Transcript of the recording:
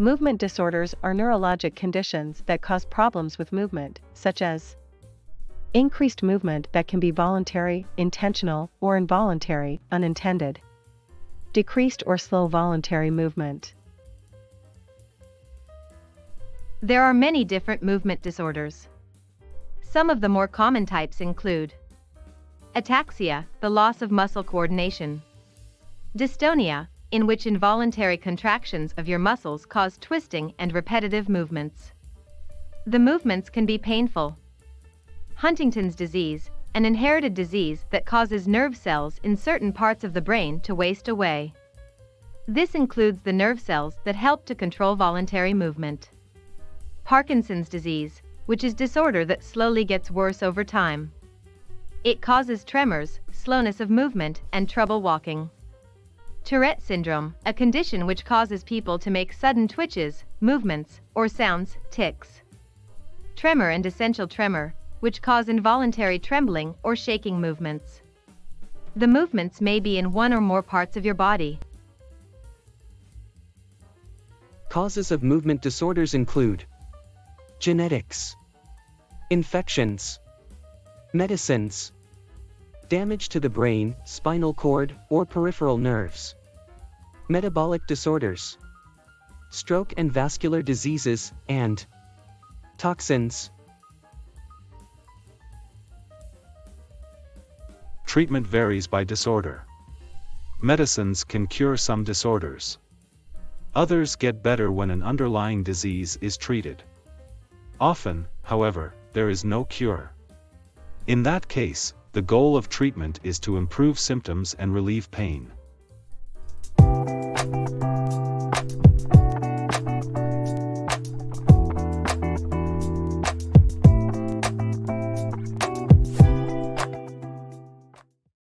Movement disorders are neurologic conditions that cause problems with movement, such as increased movement that can be voluntary, intentional, or involuntary, unintended, decreased or slow voluntary movement. There are many different movement disorders. Some of the more common types include ataxia, the loss of muscle coordination, dystonia, in which involuntary contractions of your muscles cause twisting and repetitive movements. The movements can be painful. Huntington's disease, an inherited disease that causes nerve cells in certain parts of the brain to waste away. This includes the nerve cells that help to control voluntary movement. Parkinson's disease, which is disorder that slowly gets worse over time. It causes tremors, slowness of movement, and trouble walking. Tourette syndrome, a condition which causes people to make sudden twitches, movements, or sounds, tics. Tremor and essential tremor, which cause involuntary trembling or shaking movements. The movements may be in one or more parts of your body. Causes of movement disorders include genetics, infections, medicines, damage to the brain, spinal cord, or peripheral nerves. Metabolic disorders, stroke and vascular diseases, and toxins. Treatment varies by disorder. Medicines can cure some disorders. Others get better when an underlying disease is treated. Often, however, there is no cure. In that case, the goal of treatment is to improve symptoms and relieve pain.